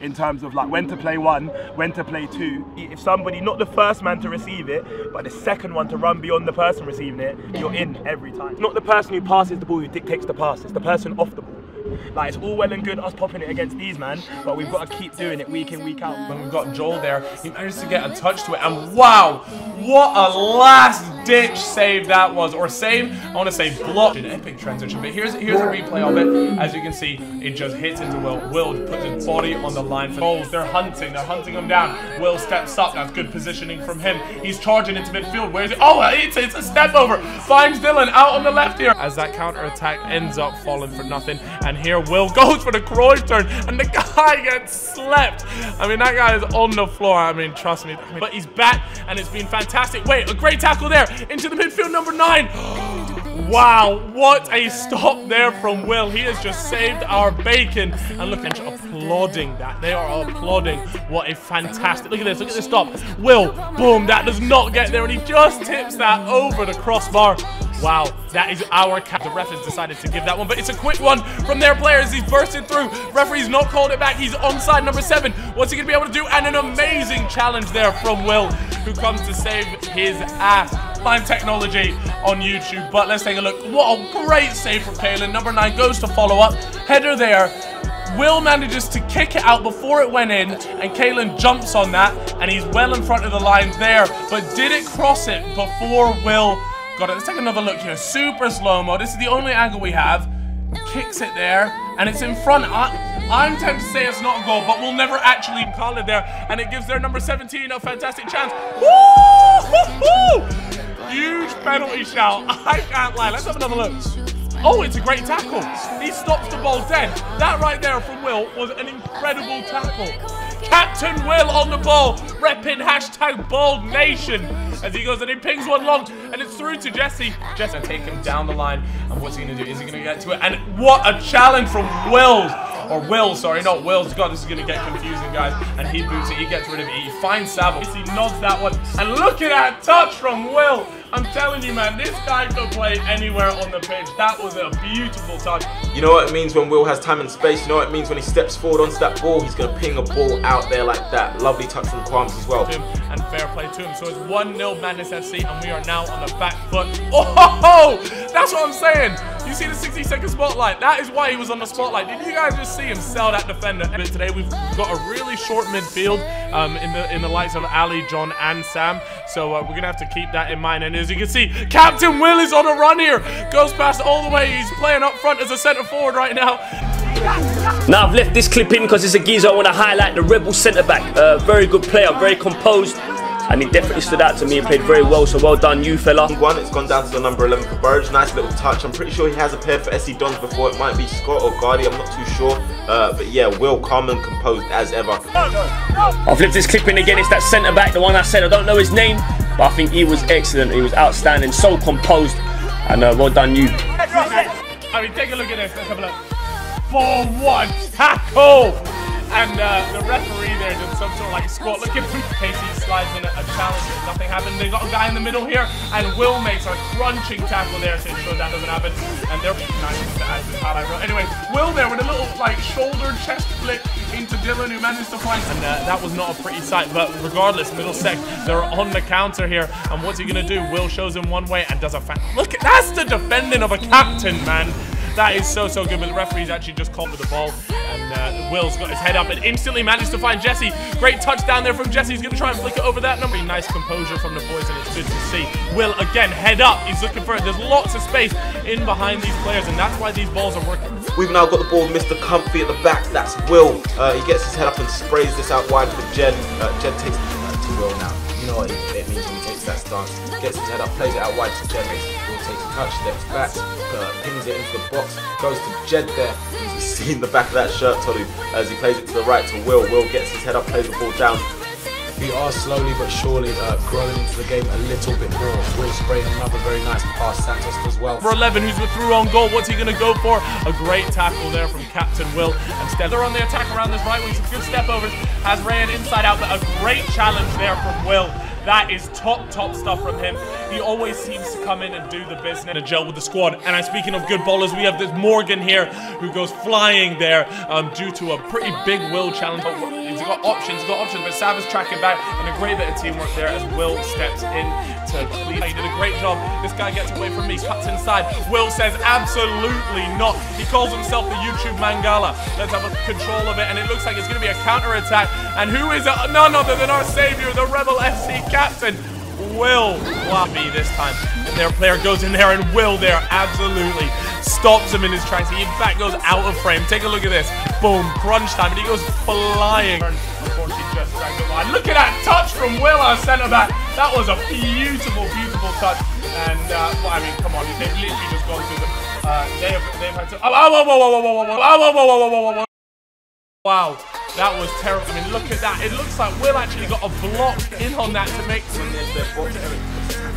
in terms of like when to play one, when to play two. If somebody, not the first man to receive it, but the second one to run beyond the person receiving it, you're in every time. It's not the person who passes the ball who dictates the pass, it's the person off the ball. Like it's all well and good us popping it against these man, but we've got to keep doing it week in, week out. When we've got Joel there, he managed to get a touch to it, and wow, what a last ditch save that was, or save, I want to say block. An epic transition, but here's here's a replay of it. As you can see, it just hits into Will. Will puts his body on the line for goals. They're hunting, they're hunting him down. Will steps up, that's good positioning from him. He's charging into midfield. Where is it? Oh, it's, it's a step over. Finds Dylan out on the left here. As that counter attack ends up falling for nothing, and here Will goes for the Cruyff turn, and the guy gets slept. I mean, that guy is on the floor. I mean, trust me. But he's back, and it's been fantastic. Wait, a great tackle there into the midfield, number nine. Wow, what a stop there from Will. He has just saved our bacon. And look, at applauding that. They are applauding. What a fantastic... Look at this, look at this stop. Will, boom, that does not get there. And he just tips that over the crossbar. Wow, that is our cap. The ref has decided to give that one, but it's a quick one from their players. He's bursted through. Referee's not called it back. He's onside number seven. What's he going to be able to do? And an amazing challenge there from Will, who comes to save his ass. Find technology on YouTube, but let's take a look. What a great save from Kalen. Number nine goes to follow up. Header there. Will manages to kick it out before it went in, and Kalen jumps on that, and he's well in front of the line there. But did it cross it before Will Got it. Let's take another look here. Super slow-mo. This is the only angle we have. Kicks it there, and it's in front. I, I'm tempted to say it's not a goal, but we'll never actually call it there. And it gives their number 17 a fantastic chance. Woo! Huge penalty shout. I can't lie. Let's have another look. Oh, it's a great tackle. He stops the ball dead. That right there from Will was an incredible tackle. Captain Will on the ball, repping hashtag Bald Nation as he goes and he pings one long and it's through to Jesse. Jesse take him down the line and what's he gonna do? Is he gonna get to it? And what a challenge from Wills or Will, sorry, not Wills. God, this is going to get confusing, guys. And he boots it. He gets rid of it. He finds Savile. He nods that one. And look at that touch from Will. I'm telling you, man, this guy could play anywhere on the pitch. That was a beautiful touch. You know what it means when Will has time and space? You know what it means when he steps forward onto that ball? He's going to ping a ball out there like that. Lovely touch from Kwams as well. And fair play to him. So it's 1-0 Madness FC, and we are now on the back foot. Oh, that's what I'm saying. You see the 60 second spotlight? That is why he was on the spotlight. Did you guys just see him sell that defender? But today we've got a really short midfield um, in the in the likes of Ali, John, and Sam. So uh, we're gonna have to keep that in mind. And as you can see, Captain Will is on a run here. Goes past all the way. He's playing up front as a centre forward right now. Now I've left this clip in because it's a geezer I want to highlight. The Rebel centre back, uh, very good player, very composed and he definitely stood out to me and played very well. So well done, you fella. One, it's gone down to the number 11 for Burge. Nice little touch. I'm pretty sure he has a pair for SC Dons before. It might be Scott or Guardi. I'm not too sure. Uh, but yeah, Will calm and composed as ever. I've flipped this clip in again. It's that centre back, the one I said. I don't know his name, but I think he was excellent. He was outstanding, so composed, and uh, well done, you. I mean, take a look at this. Let's have a look. For one tackle. And uh, the referee there did some sort of like squat. Look at. Casey slides in a, challenge. Nothing happened. They got a guy in the middle here. And Will makes a crunching tackle there to ensure that doesn't happen. And they're nice to add this highlight. Anyway, Will there with a little like shoulder chest flick into Dylan who managed to find. And uh, that was not a pretty sight. But regardless, Middlesex, they're on the counter here. And what's he going to do? Will shows him one way and does a fan. Look, that's the defending of a captain, man. That is so, so good. But the referee's actually just caught with the ball. And uh, Will's got his head up and instantly manages to find Jesse. Great touchdown there from Jesse. He's going to try and flick it over that number. Nice composure from the boys, and it's good to see. Will, again, head up. He's looking for it. There's lots of space in behind these players, and that's why these balls are working. We've now got the ball Mr. Comfy at the back. That's Will. Uh, he gets his head up and sprays this out wide for Jen. Uh, Jen takes it to Will now. You know what it means when he takes that stance. Gets his head up, plays it out wide to Jen. Will takes a touch, steps back, uh, pings it into the box, goes to Jed there. You see in the back of that shirt, Tolu, as he plays it to the right to Will. Will gets his head up, plays the ball down. We are slowly but surely uh, growing into the game a little bit more. Will spraying another very nice pass, Santos as well. For 11, who's with through on goal, what's he going to go for? A great tackle there from Captain Will. And Stella on the attack around this right wing, some good step overs. Has Rayan inside out, but a great challenge there from Will. That is top, top stuff from him. He always seems to come in and do the business. A gel with the squad. And I'm speaking of good ballers, we have this Morgan here who goes flying there um, due to a pretty big Will challenge. He's got options, he's got options, but Sav is tracking back and a great bit of teamwork there as Will steps in to clean. He did a great job. This guy gets away from me, cuts inside. Will says absolutely not. He calls himself the YouTube Mangala. Let's have a control of it, and it looks like it's going to be a counter attack. And who is it? None other than our savior, the Rebel FC captain. Will Wabi this time. And their player goes in there and Will there absolutely stops him in his tracks. He in fact goes out of frame. Take a look at this. Boom, crunch time, and he goes flying. Look at that touch from Will, our centre back. That was a beautiful, beautiful touch. And uh, well, I mean, come on, they've literally just gone through the. Uh, they have, they've had to. Oh, oh, whoa, whoa, whoa, whoa, whoa, whoa, whoa, whoa, whoa, whoa, whoa, whoa. Wow, that was terrible. I mean, look at that. It looks like Will actually got a block in on that to make.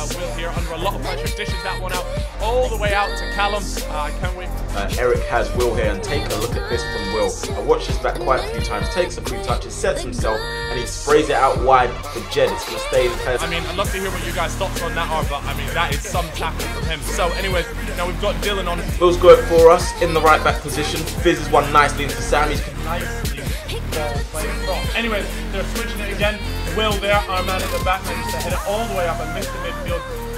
uh, Will here under a lot of pressure. Dishes that one out all the way out to Callum. Uh, I can't wait. Uh, Eric has Will here and take a look at this from Will. I watched this back quite a few times, takes a few touches, sets himself, and he sprays it out wide for Jed. It's going to stay in the I mean, I'd love to hear what you guys' thoughts on that are, but I mean, that is some tackle from him. So, anyways, now we've got Dylan on Will's got it for us in the right back position. Fizz is one nicely into Sammy's. He's across. Anyways, they're switching it again. Will there, our man at the back, managed to head it all the way up and missed the midfield.